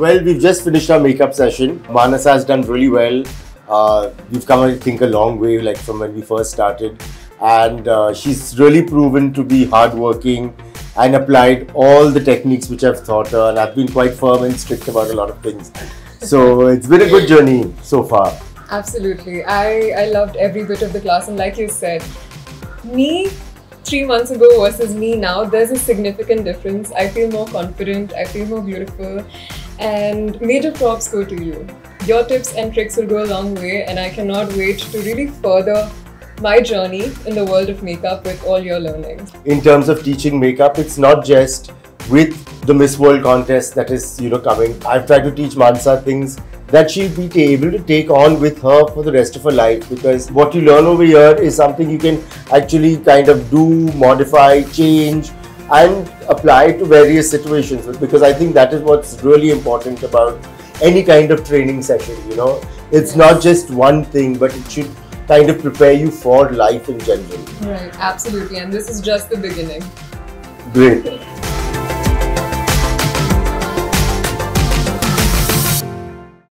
Well, we've just finished our makeup session. Manasa has done really well. Uh, we've come, I think, a long way, like from when we first started. And uh, she's really proven to be hardworking and applied all the techniques which I've taught her. And I've been quite firm and strict about a lot of things. So it's been a good journey so far. Absolutely. I, I loved every bit of the class. And like you said, me three months ago versus me now, there's a significant difference. I feel more confident, I feel more beautiful, and major props go to you. Your tips and tricks will go a long way, and I cannot wait to really further my journey in the world of makeup with all your learnings. In terms of teaching makeup, it's not just with the Miss World contest that is, you know, coming. I've tried to teach Mansa things that she'll be able to take on with her for the rest of her life because what you learn over here is something you can actually kind of do, modify, change and apply to various situations because I think that is what's really important about any kind of training session, you know. It's not just one thing but it should kind of prepare you for life in general. Right, absolutely. And this is just the beginning. Great.